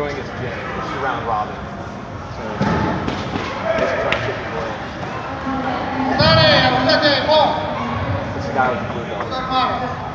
going as Jay. This is round robin. So basically trying to chip people in. is the guy with the blue belt.